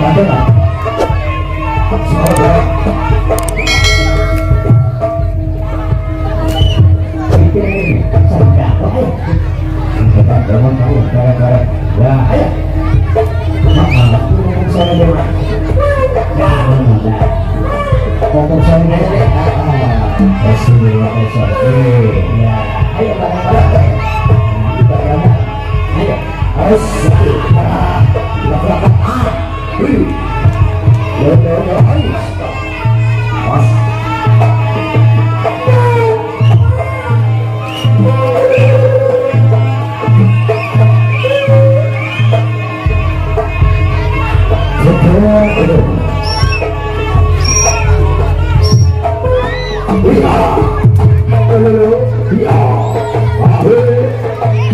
Ada Kasih, kasih.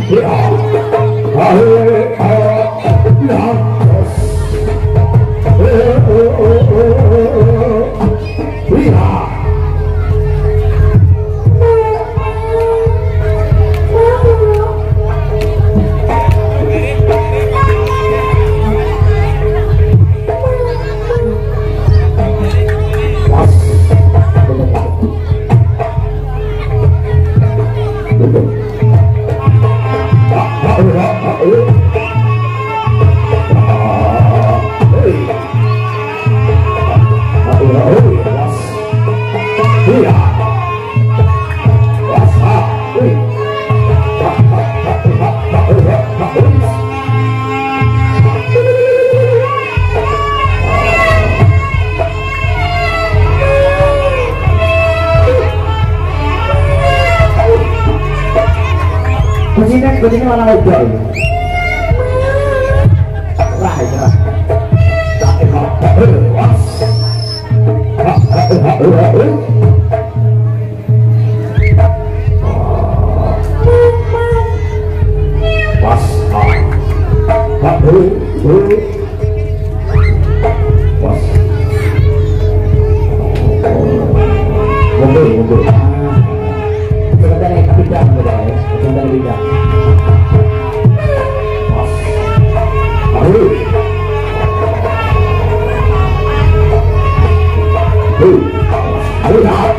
Yeah. Oh, sing ana wedok iki. Lah ya. Tak kok. Pas. Pas. Pas.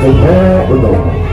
the law alone.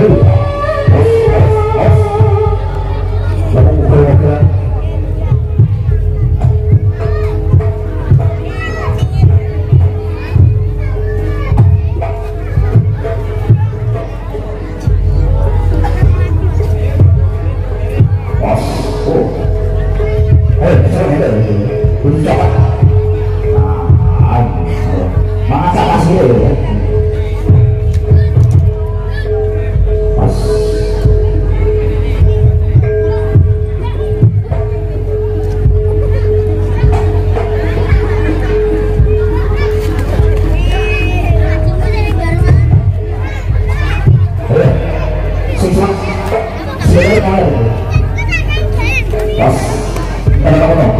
do. 啊！